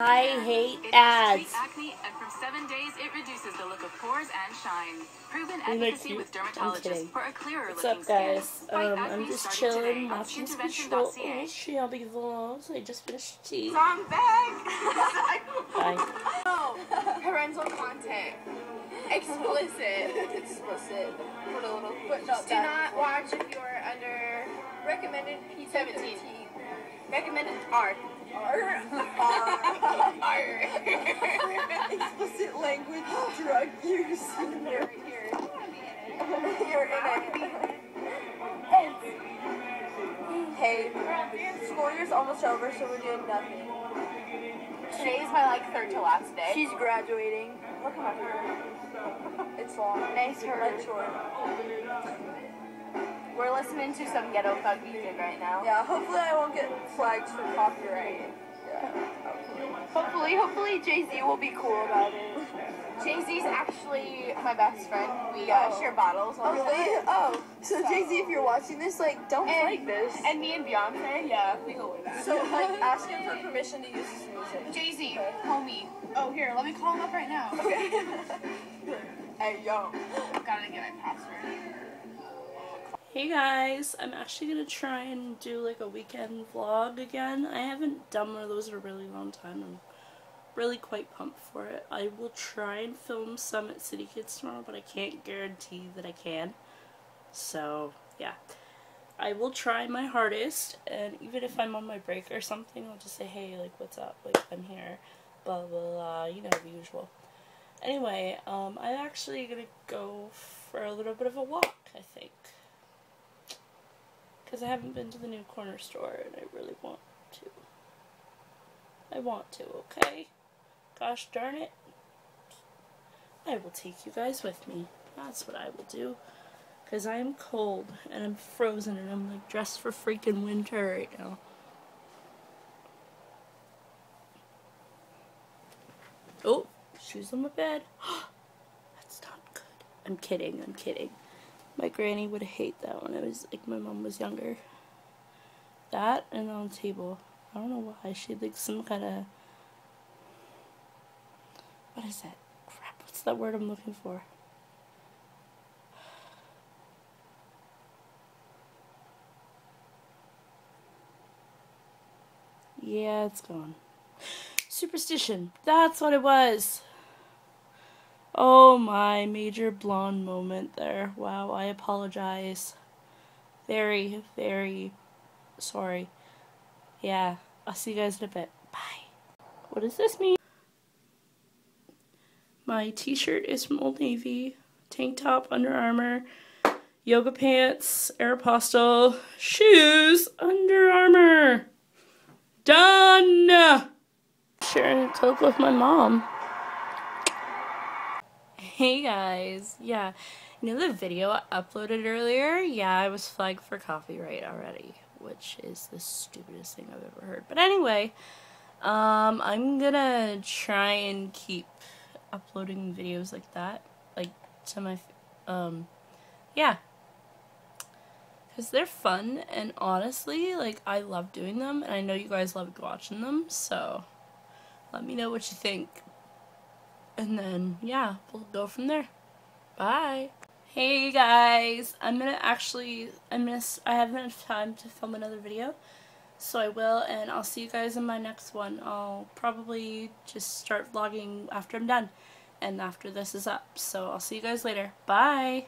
I hate It ads. acne, and from seven days, it reduces the look of pores and shine. Proven Isn't efficacy with dermatologists for a clearer What's looking up, guys? skin. Um, I'm just starting chilling, today on watching some skinprevention.ca. Shelby vlogs. I just finished tea. So I'm back. Bye. oh, parental content. Explicit. Explicit. Put a little footnote. Do not watch if you're under recommended P 17. Recommended R. R. R. R. Explicit language, drug use. You're, you're, you're in it. Hey, school year's almost over, so we're doing nothing. Today's my like third to last day. She's graduating. Look at my hair. It's long. Nice hair. Short. We're listening to some ghetto thug music right now. Yeah, hopefully I won't get flagged for copyright. Yeah, hopefully. Hopefully, Jay Z will be cool about it. Jay Z's actually my best friend. We uh, share bottles. All Really? Oh, so Jay Z, if you're watching this, like, don't And- like this. And me and Beyonce, yeah, we go with that. so, like, ask him for permission to use his music. Jay Z, homie. Oh, here, let me call him up right now. Okay. hey, yo. Gotta get my password. Hey guys, I'm actually gonna try and do like a weekend vlog again. I haven't done one of those in a really long time. I'm really quite pumped for it. I will try and film some at City Kids tomorrow, but I can't guarantee that I can. So, yeah. I will try my hardest, and even if I'm on my break or something, I'll just say, hey, like, what's up? Like, I'm here. Blah, blah, blah. You know, the usual. Anyway, um, I'm actually gonna go for a little bit of a walk, I think because I haven't been to the new corner store and I really want to. I want to, okay? Gosh darn it. I will take you guys with me. That's what I will do. Because I am cold and I'm frozen and I'm like dressed for freaking winter right now. Oh, shoes on my bed. That's not good. I'm kidding, I'm kidding. My granny would hate that when I was like my mom was younger. That and on the table. I don't know why. She had like some kind of what is that? Crap, what's that word I'm looking for? Yeah, it's gone. Superstition. That's what it was. Oh my major blonde moment there. Wow, I apologize. Very, very sorry. Yeah, I'll see you guys in a bit. Bye. What does this mean? My t-shirt is from Old Navy. Tank top, Under Armour. Yoga pants, Aeropostale. Shoes, Under Armour. Done! Sharing a clip with my mom. Hey guys, yeah, you know the video I uploaded earlier? Yeah, I was flagged for copyright already, which is the stupidest thing I've ever heard. But anyway, um, I'm gonna try and keep uploading videos like that, like to my, um, yeah, because they're fun and honestly, like I love doing them, and I know you guys love watching them, so let me know what you think. And then, yeah, we'll go from there. Bye. Hey guys, I'm gonna actually, I'm gonna, s- I haven't enough time to film another video, so I will, and I'll see you guys in my next one. I'll probably just start vlogging after I'm done, and after this is up, so I'll see you guys later. Bye.